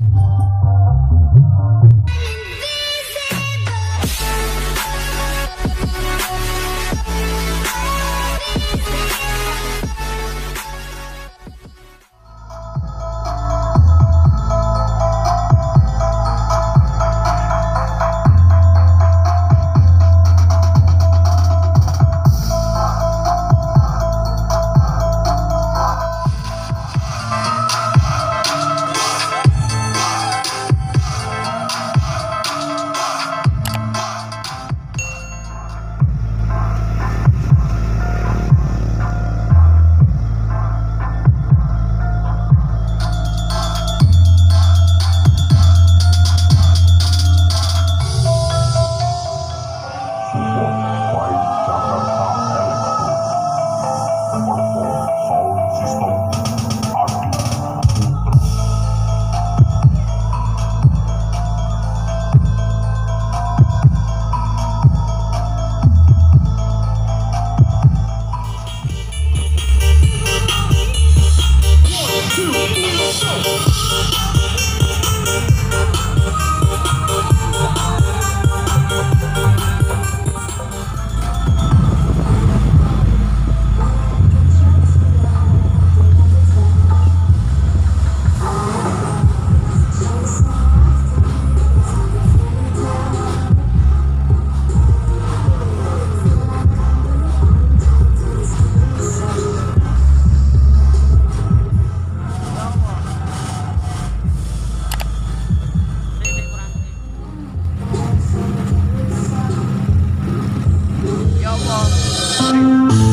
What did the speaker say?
you 我。嗯